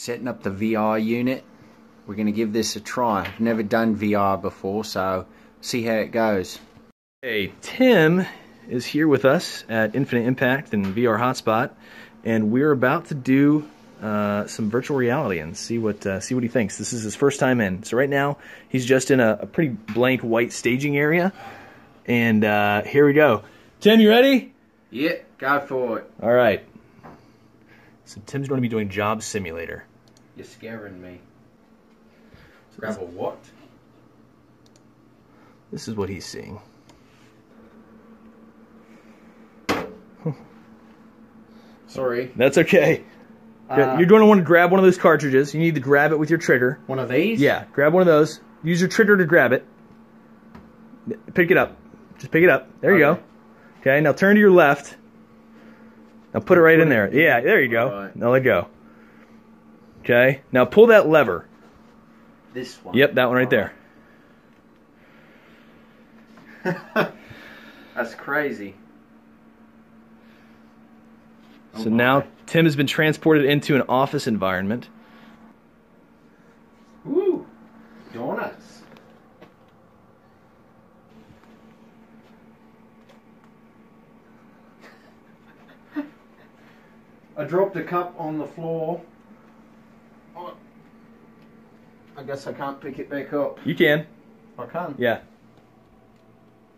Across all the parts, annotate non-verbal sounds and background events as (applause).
setting up the VR unit. We're going to give this a try. I've never done VR before, so see how it goes. Hey, Tim is here with us at Infinite Impact and VR Hotspot, and we're about to do uh, some virtual reality and see what uh, see what he thinks. This is his first time in, so right now he's just in a, a pretty blank white staging area, and uh, here we go. Tim, you ready? Yeah, go for it. All right. So Tim's going to be doing Job Simulator. You're scaring me. Grab a what? This is what he's seeing. (laughs) Sorry. That's okay. Uh, You're going to want to grab one of those cartridges. You need to grab it with your trigger. One of these? Yeah, grab one of those. Use your trigger to grab it. Pick it up. Just pick it up. There you Okay. go. Okay, now turn to your left. Now put it right in there. Yeah, there you go. Now let go. Okay, now pull that lever. This one. Yep, that one right there. (laughs) That's crazy. So Oh, now. Tim has been transported into an office environment. Woo! Donuts. I dropped a cup on the floor. Oh, I guess I can't pick it back up. You can. I can. Yeah.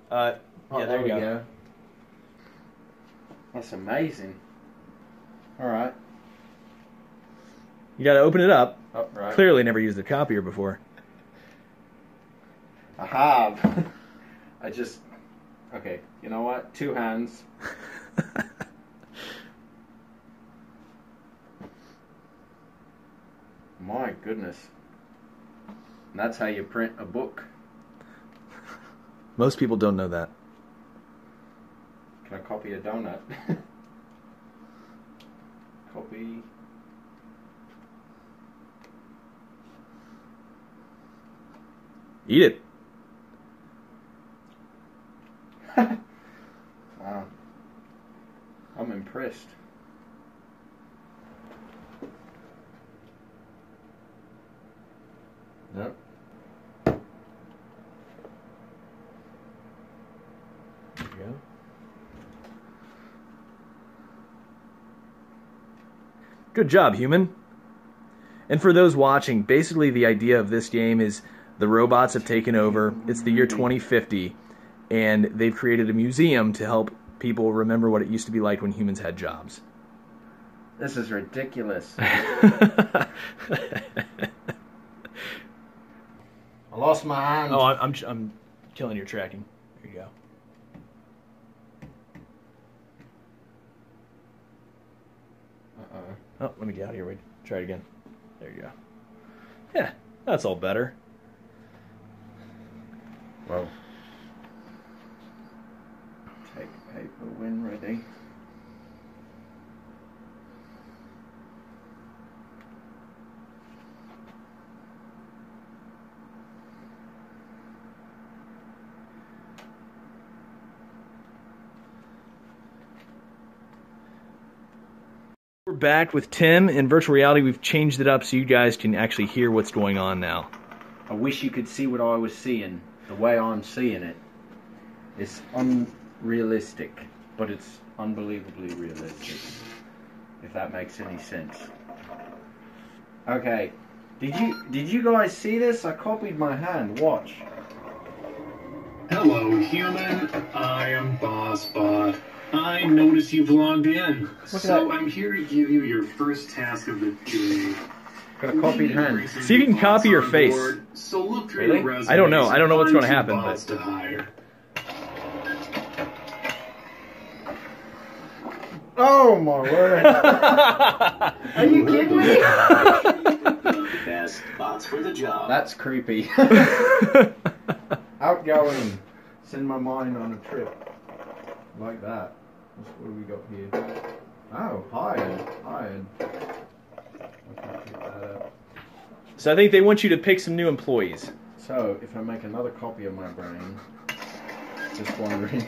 Uh, Oh, yeah, there, there we go. go. That's amazing. All right. You got to open it up. Oh, right. Clearly, never used a copier before. I have. (laughs) I just. Okay. You know what? Two hands. (laughs) My goodness. And that's how you print a book. Most people don't know that. Can I copy a donut? (laughs) copy. Eat it. (laughs) Wow. I'm impressed. Nope. There you go. Good job, human. And for those watching, basically the idea of this game is the robots have taken over. It's the year 2050, and they've created a museum to help people remember what it used to be like when humans had jobs. This is ridiculous. (laughs) oh, lost my hand. Oh, I'm, I'm, I'm killing your tracking. There you go. Uh-oh. Oh, let me get out of here. Wait, try it again. There you go. Yeah, that's all better. Whoa. Take paper when ready. We're back with Tim in virtual reality. We've changed it up so you guys can actually hear what's going on now. I wish you could see what I was seeing, the way I'm seeing it. It's unrealistic, but it's unbelievably realistic. If that makes any sense. Okay. Did you did you guys see this? I copied my hand. Watch. Hello, human. I am BossBot. I notice you've logged in, so that. I'm here to give you your first task of the day. Got a copied hand. See if you can copy your face. So look through Really? your resume. I don't know. I don't know what's gonna happen, but- to hire. Oh my word! (laughs) Are you kidding me? (laughs) Best bots for the job. That's creepy. (laughs) Outgoing. Send my mind on a trip. Like that. What's, what do we got here? Oh, hired. Hired. I can pick that up. So I think they want you to pick some new employees. So, if I make another copy of my brain, just wondering.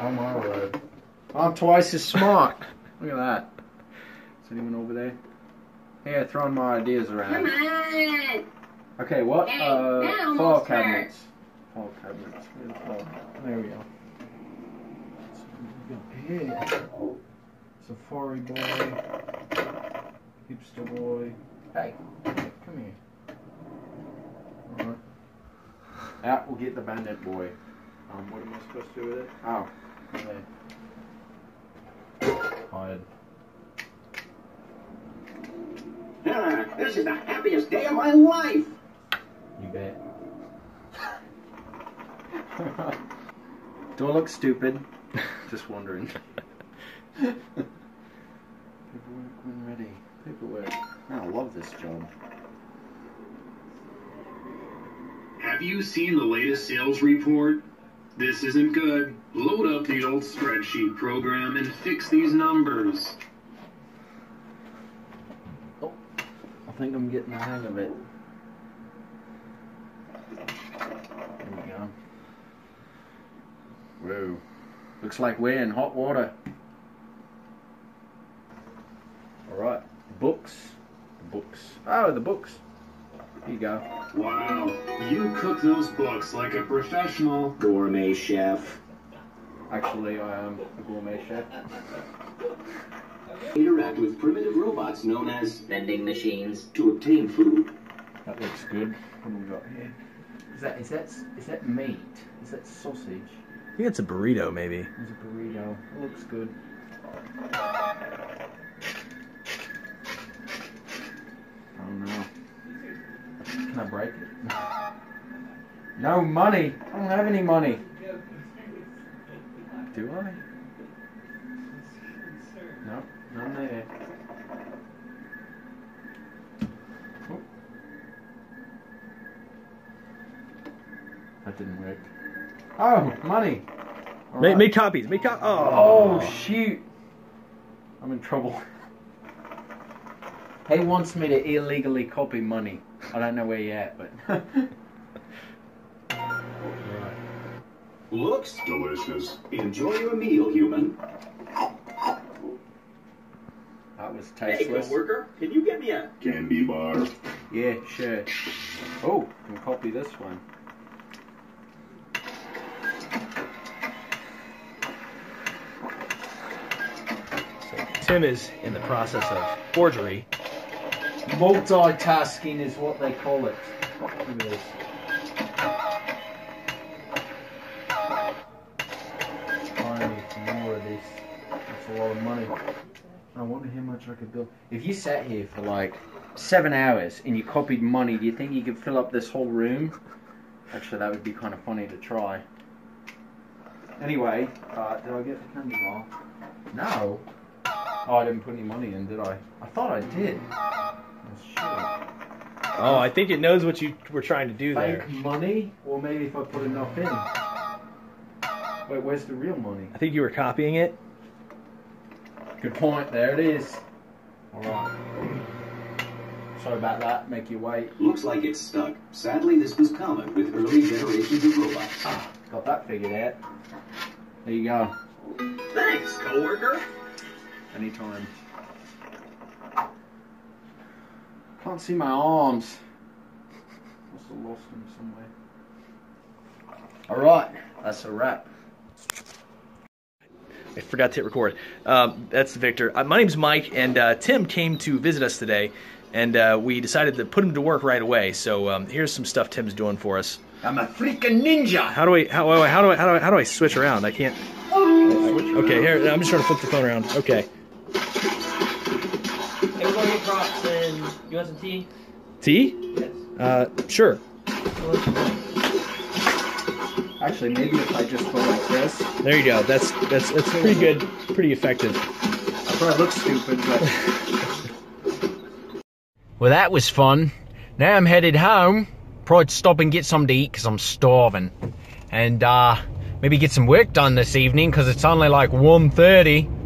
Oh my word. I'm twice as smart. Look at that. Is anyone over there? Here, throwing my ideas Come around. on. Okay, what? Hey, Uh, that file cabinets. File cabinets. Where's the file? There we go. So we've got here. Safari boy. Hipster boy. Hey, come here. Alright. Out, we'll get the bandit boy. Um, what am I supposed to do with it? Oh, okay. Hide. Ah, this is the happiest day of my life. You bet. (laughs) Do I look stupid? Just wondering. (laughs) Paperwork when ready. Paperwork. Oh, I love this job. Have you seen the latest sales report? This isn't good. Load up the old spreadsheet program and fix these numbers. Oh, I think I'm getting the hang of it. There we go. Whoa. Looks like we're in hot water. Alright. Books. The books. Oh, the books. Here you go. Wow, you cook those books like a professional. Gourmet chef. Actually, I am a gourmet chef. Interact with primitive robots known as Vending machines. to obtain food. That looks good. What do we got here? Is that is that is that meat? Is that sausage? I think it's a burrito, maybe. There's a burrito. It looks good. Oh no. Can I break it? (laughs) No money. I don't have any money. Do I? No, none there. Oh. That didn't work. Oh, money. All Make, make copies. Make co- Oh. Oh shoot! I'm in trouble. He wants me to illegally copy money. I don't know where you're at, but. right. (laughs) Looks delicious. Enjoy your meal, human. That was Hey, tasteless. coworker, can you get me a candy bar? yeah, sure. Oh, can copy this one. Tim is in the process of forgery. Multitasking is what they call it. I need more of this. That's a lot of money. I wonder how much I could build. If you sat here for like seven hours and you copied money, do you think you could fill up this whole room? Actually, that would be kind of funny to try. Anyway, uh, did I get the candy bar? No. Oh, I didn't put any money in, did I? I thought I did. Oh, shit. Oh, I think it knows what you were trying to do there. Fake money? Or maybe if I put enough in. Wait, where's the real money? I think you were copying it. Good point, there it is. Alright. Sorry about that, make you wait. Looks like it's stuck. Sadly, this was common with early generations of robots. Ah, got that figured out. There you go. Thanks, coworker. Anytime. Can't see my arms. Must have lost them somewhere. Alright, that's a wrap. I forgot to hit record. Um, that's Victor. Uh, my name's Mike, and uh, Tim came to visit us today, and uh, we decided to put him to work right away. So um, here's some stuff Tim's doing for us. I'm a freaking ninja! How do I how, how do I how do I how do I switch around? I can't. Okay, here I'm just trying to flip the phone around. Okay, Hey, we're gonna get Crocs and you want some tea? T. Yes. Uh, sure. Actually, maybe if I just go like this. There you go. That's that's that's pretty good, pretty effective. I probably look stupid, but. Well, that was fun. Now I'm headed home. Probably stop and get something to eat because I'm starving. And uh, maybe get some work done this evening because it's only like 1.30.